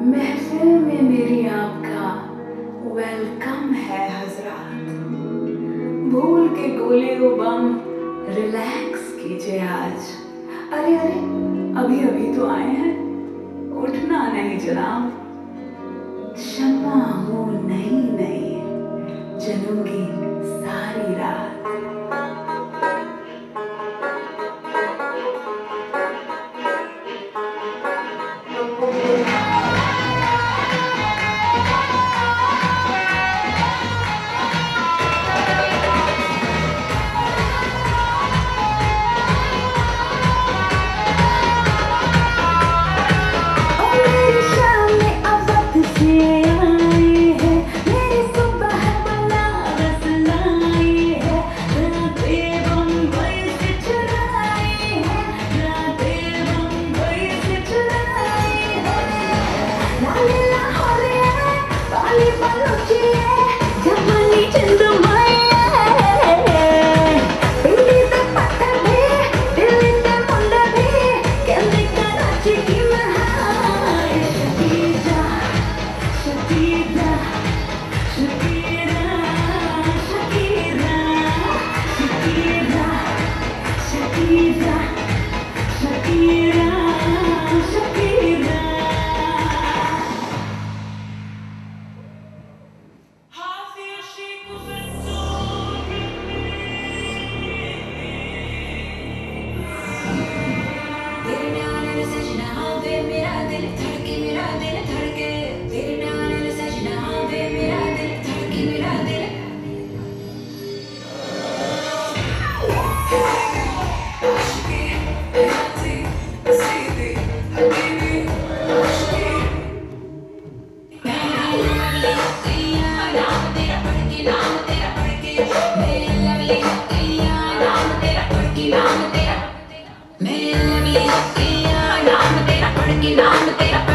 महफिल में मेरी आपका वेलकम है हजरात। भूल के गोले वो बम रिलैक्स कीजिए आज। अरे अरे, अभी अभी तो आए हैं। उठना नहीं जनाब। क्षमा हो नहीं नहीं जलूँगी सारी रात। नाम तेरा पढ़ के नाम तेरा